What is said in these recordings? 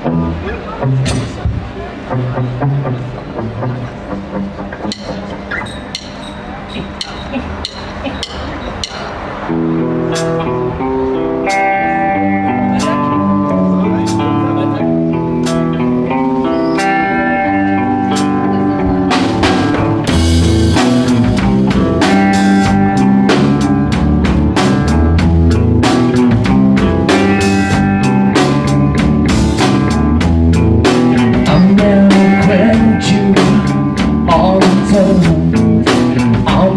Thank you.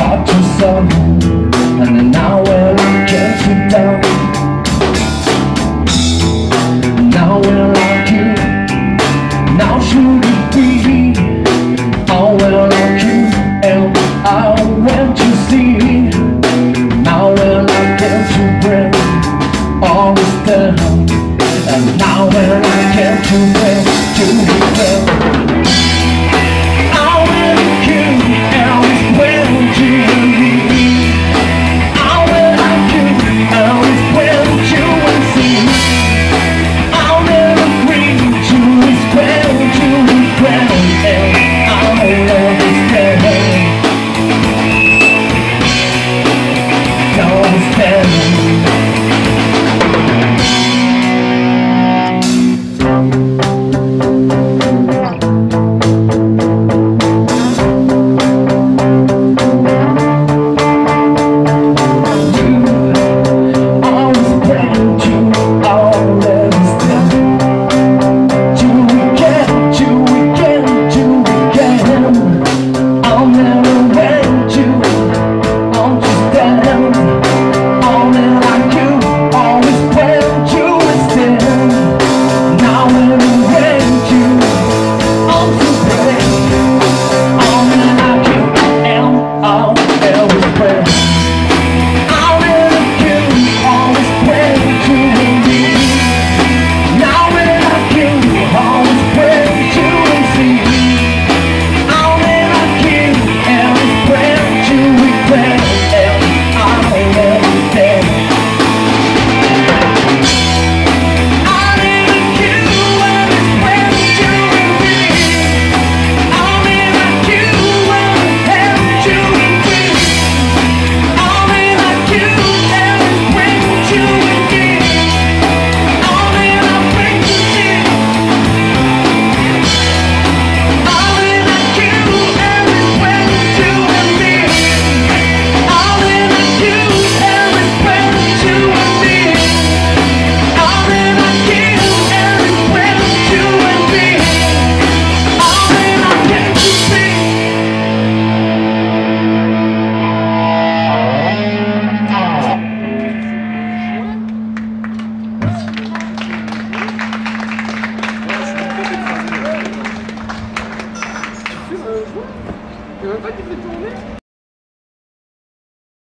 And now we'll lock you down Now we you Now should it be I will lock you And I want to see Now we'll lock you to breath All this down, And now we'll lock to breath To breath Tu y fais tourner